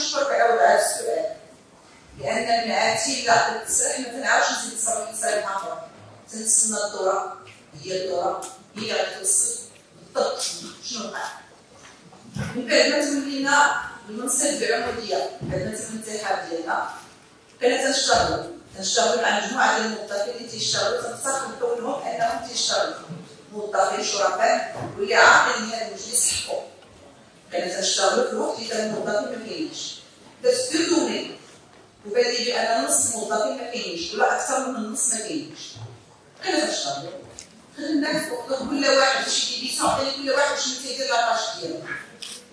نشكرك على هذا السؤال لأن المعاتي لا تسرح ما تنعرفش نزيد تصرف تصرف أخرى تنستنى الدوره هي الدوره هي اللي توصل بالضبط شنو وقع من بعد ما تولينا المنصب العموديه بعد ما تم الانتخاب ديالنا كنا تنشتغلوا تنشتغلوا مع مجموعه ديال الموظفين اللي تيشتغلوا تنفتخر بكونهم انهم تيشتغلوا موظفين شركاء واللي عاقلين هذا المجلس حقهم كانت تشتغل في الوقت كان الموظفين ما كاينينش بس بدوني وبان لي بان نص الموظفين ما كاينينش ولا أكثر من النص ما كاينينش كانت تشتغل خدمنا في وقت كل واحد شي décision عطيني كل واحد شنو تيدير la tâche ديالو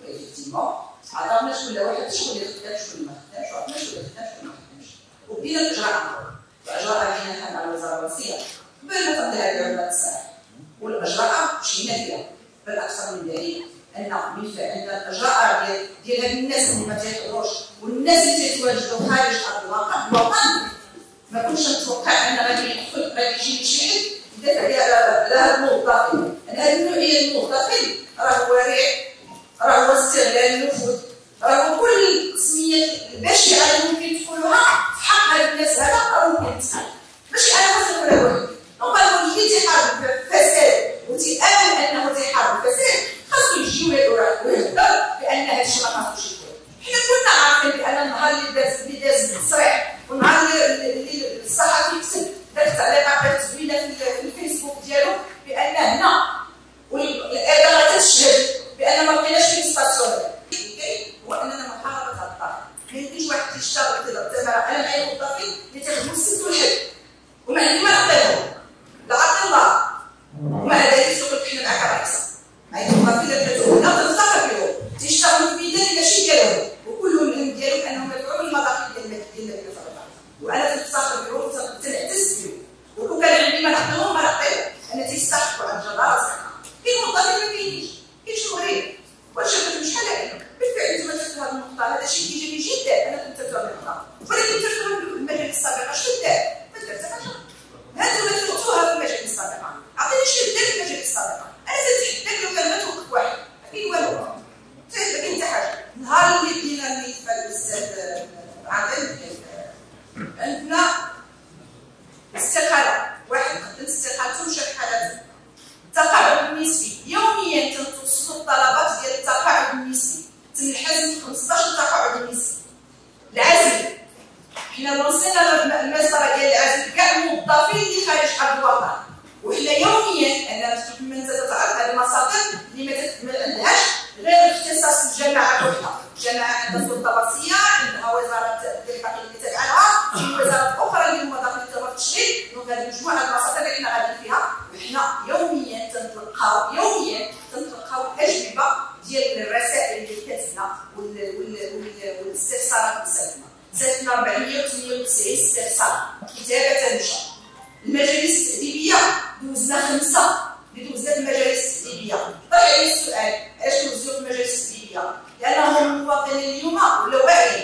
و effectivement عطاوناش كل واحد شكون اللي خدام شكون اللي ما خدامش وعرفنا شكون اللي خدام شكون اللي ما خدامش وبدينا الاجراء الاجراء ديالنا حنا الوزاره الوصيه قبل ما تبدا هذه العملات الساعة والاجراء مشينا فيها بل أكثر من ذلك ان بالفعل ان الاجراء ديال ديال هاد الناس اللي ما تيحضروش والناس اللي تيتواجدوا خارج ارض الواقع الوطن ما كنتش نتوقع ان غادي يدخل غادي يجي شي حد يدافع على على هاد الموظفين هاد النوعيه الموظفين راه وريع راه هو استغلال النفوذ راه كل التسميات البشعه اللي ممكن تقولوها في حق هاد الناس هذا راه ممكن تسال ماشي أنا خاصني نقولها واحد نقول اللي تيحارب الفساد وتيامن انه تيحارب الفساد خاصو يجي ويهضر ويهضر بان هذا الشيء ما خاصوش يكون حنا كنا عارفين بان النهار اللي داز اللي داز التصريح والنهار اللي اللي الصحفي كتب داك التعليقات الزوينه في الفيسبوك ديالو بان هنا والاداره تشهد بان ما بقيناش في station هو اننا محاربه هذا الطرف ما يمكنش واحد يشتغل كذا أنا معايا موظفين اللي تيخدموا الست والحد وما عندي ما نعطيهم لا عطي الله ومع ذلك تقول حنا معاك على احسن معايا موظفين اللي بحثوا هنا تنفتخر بهم تيشتغلوا في ميدان ماشي ديالهم وكلهم الهم ديالهم انهم يدفعوا المداخل ديال المدينة ديال الفرقه وأنا تنفتخر بهم وتنعتز بهم ولو كان عندي ما نعطيهم ما نعطيهم أنا تيستحقوا على الجداره صراحة كاين موظفين ما كاينينش كاين شنو غريب واش شحال عليهم بالفعل أنتم تذكروا هذه النقطه هذا شيء ايجابي جدا أنا كنت تذكر النقطه ولكن تذكروا المجالس السابقه شنو دار؟ ما دار حتى حاجة هذا ما تفوتوها في المجالس السابقه عطيني شنو دار في المجالس السابقه أنا تنتحداك لو كان ما توقف واحد ما كاين والو ما كاين حتى حاجة النهار اللي بدينا نلف الاستاذ عادل عندنا استقالة واحد قدم استقالته وشاف حالته. التقاعد النسبي يوميا تنتوصلوا الطلبات ديال التقاعد النسبي تنحز 15 تقاعد نسبي العزل حنا وصلنا للمسطره ديال العزل كاع الموظفين اللي خارج أرض الوطن وحنا يوميا أنا كما انت تعرف هذه المصادر اللي ما عندهاش غير اختصاص الجماعه وحدها الجماعه عندها سلطه بصريه عندها وزارة الباقي اللي تابعه لها في وزارات أخرى اللي هما داخل التمر التشريع دونك هذه مجموعه المصادر اللي حنا غاديين فيها وحنا يوميا تنتلقاو يوميا تنتلقاو اجوبه ديال الرسائل اللي كتبنا والاستفسارات اللي سالتنا. سالتنا 498 استفسار. كتابة نشر المجالس التأديبية دوزنا خمسة. اللي دوزنا في المجالس التأديبية طرح علي السؤال علاش دوزنا في المجالس التأديبية لأنهم المواطنين اليوم ولا واعيين؟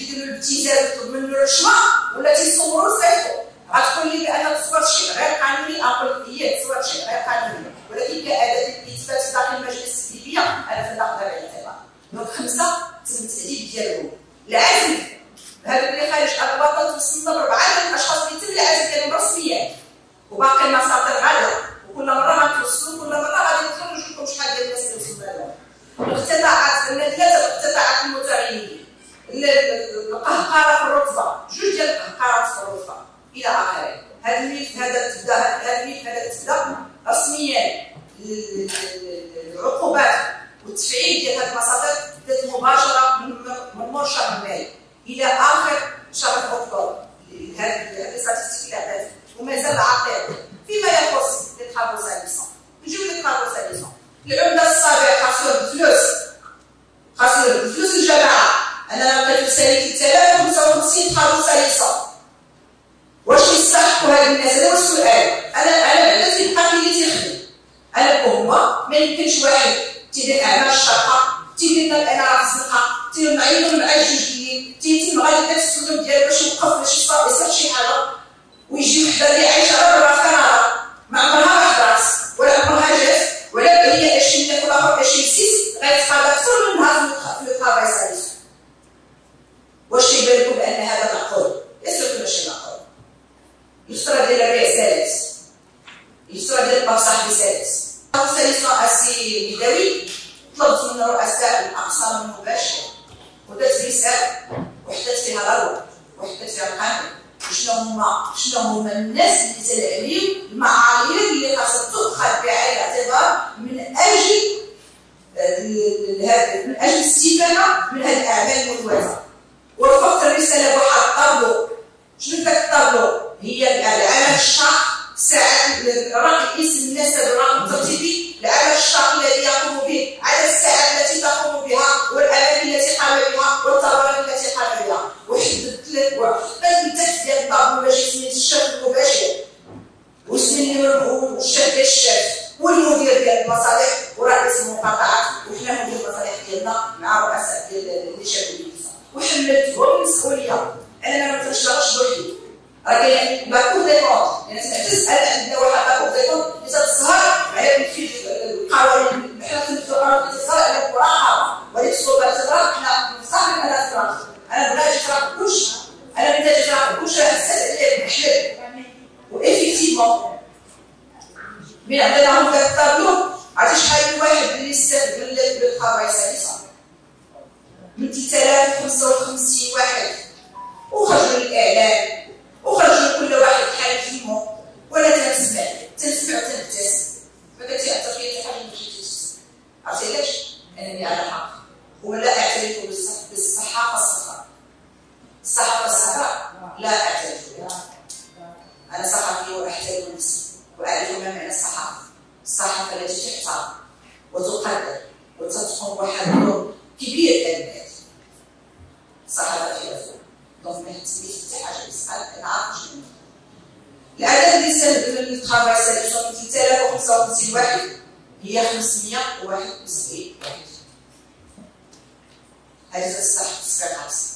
له الابتزاز ويطلب منه الرشوة ولا تيصوروا صيفطوا غتقول لي بأن تصوير شيء غير قانوني أقول هي تصوير شيء غير قانوني. ولكن كأداة الإثبات داخل المجلس التأديبية أنا تناخذها بالاعتبار دونك خمسة تم التأديب ديالهم العزل هذا اللي خارج الوطن توصلنا بربعه من الأشخاص اللي تم العزل ديالهم رسميا وباقي المصادر غاده وكل مرة غتوصلوا كل مرة غادي نخرج لكم شحال ديال الناس اللي وصلنا لهم. القهقره في الرتبه جوج ديال القهقرات في الرتبه إلى آخره. هذا الملف هذا تبدا هذا الملف هذا تبدا رسميا العقوبات والتفعيل ديال هذه المصادر بدات مباشرة من مور شهر ماي. إلى آخر شهر أكتوبر. هذه ال statistiques اللي عطات ومازال عاطل فيما يخص les travaux salissants نجيو les travaux salissants العمله السابقه الفلوس أنا لقيت رسالة 355 travaux salissants واش هاد الناس هذا السؤال. أنا أنا بعدا تيبقى في اللي تيخدم أنا ما يمكنش واحد تيدير أعمال الشرطه تيدير لنا الاناره الزرقاء تيعيطوا مع الجوجيين تيتم غادي داك ديالو باش يوقف باش يصير شي حاجة. ويجي وحدة اللي عايشة على الراس كنهار ما عمرها ما حضرت ولا عمرها جات الصورة ديال البصح الثالث الثالث اسي بدوي طلبت من رؤساء الاقسام المباشره ودرت رساله وحطيت فيها الغرب وحطيت فيها القانون شنو هما شنو هما الناس اللي تلعبيو المعايير اللي خاصها تؤخذ بعين الاعتبار من أجل من أجل الاستفاده من هذه الاعمال المتوازيه ورفقت الرساله بواحد الطابلو شنو ذاك الطابلو هي العمل ساعات رقم اسم النسب الترتيبي العمل الشاق الذي يقوم به عدد الساعات التي تقوم بها والاماكن التي قام بها والتضارب التي قام بها. وحددت تحت ديال الطابلو باش يسمي الشكل المباشر؟ واسم والشكل الشاف والمدير ديال المصالح ورئيس المقاطعات. وحنا مدير المصالح ديالنا مع رؤساء ديال النشاط وحملتهم المسؤوليه أنا ما نتشاركش بوحدي. باكو دي كونت يعني تسال عندنا واحد باكو دي كونت اللي تتسهر على في القوانين حنا كنتو تسهر على المراقبه ولكن السلطه تتراقب حنا صح انها تتراقب أنا بغيت تراقب كلشي أنا تراقب كلشي راه السد عليه محلل وافيكتيفمون من عندنا هكا الطابلو عرفتي شحال من واحد اللي استقبل بالخبر سالسه من 3055 واحد وخرجوا للاعلام وخرجوا كل واحد حال فيهم ولا تنسمع تنسمع وتنبتسم ما كتعطي فيا حاجة ما تجيش عرفتي علاش؟ انني على حق ولا اعترف بالصحافه الصفراء الصحافه الصفراء لا أعترف بها. أنا صحفي وأحترم نفسي وأعرف ما معنى الصحافة. الصحافة التي تحترم وتقدر واحد الدور كبير للناس صحابة في رسول دونك ما تسميش حتى حاجة يسال نعرف شنو العدد اللي استهدف الانتخابات السادسه من 3055 واحد. هي 571 واحد. هذه تستحق تسكر نفس